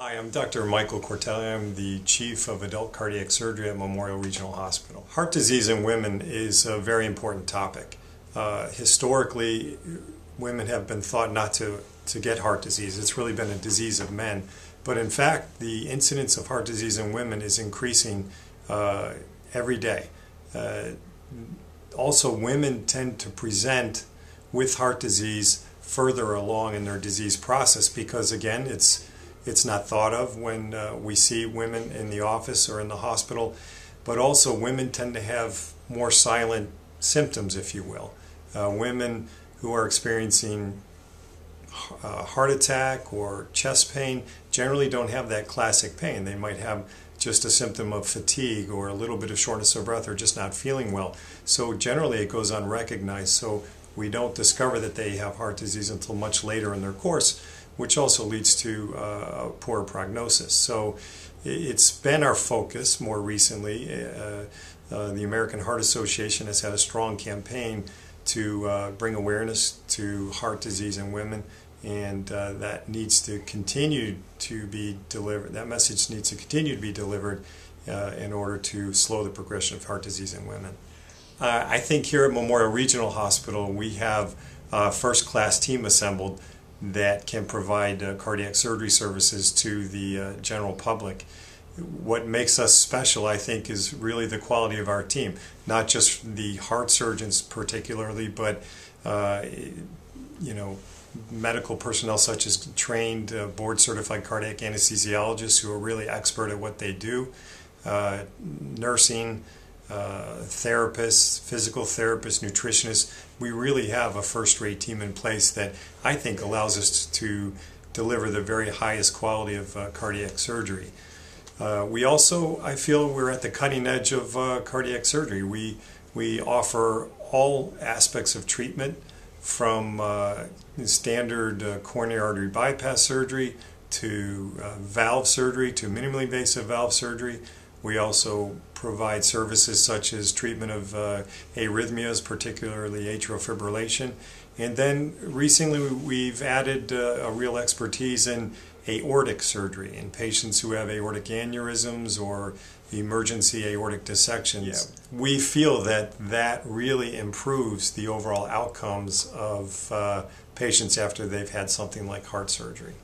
Hi, I'm Dr. Michael Cortelli. I'm the Chief of Adult Cardiac Surgery at Memorial Regional Hospital. Heart disease in women is a very important topic. Uh, historically, women have been thought not to, to get heart disease. It's really been a disease of men. But in fact, the incidence of heart disease in women is increasing uh, every day. Uh, also, women tend to present with heart disease further along in their disease process because, again, it's it's not thought of when uh, we see women in the office or in the hospital. But also, women tend to have more silent symptoms, if you will. Uh, women who are experiencing uh, heart attack or chest pain generally don't have that classic pain. They might have just a symptom of fatigue or a little bit of shortness of breath or just not feeling well. So generally it goes unrecognized. So we don't discover that they have heart disease until much later in their course which also leads to uh, poor prognosis. So it's been our focus more recently. Uh, uh, the American Heart Association has had a strong campaign to uh, bring awareness to heart disease in women, and uh, that needs to continue to be delivered. That message needs to continue to be delivered in order to slow the progression of heart disease in women. I think here at Memorial Regional Hospital, we have a first class team assembled that can provide uh, cardiac surgery services to the uh, general public. What makes us special, I think, is really the quality of our team. Not just the heart surgeons, particularly, but uh, you know, medical personnel such as trained, uh, board-certified cardiac anesthesiologists who are really expert at what they do, uh, nursing uh, therapists, physical therapists, nutritionists. We really have a first rate team in place that I think allows us to deliver the very highest quality of uh, cardiac surgery. Uh, we also, I feel, we're at the cutting edge of uh, cardiac surgery. We, we offer all aspects of treatment from uh, standard coronary artery bypass surgery to valve surgery to minimally invasive valve surgery we also provide services such as treatment of uh, arrhythmias, particularly atrial fibrillation. And then recently we've added uh, a real expertise in aortic surgery in patients who have aortic aneurysms or emergency aortic dissections. Yeah. We feel that that really improves the overall outcomes of uh, patients after they've had something like heart surgery.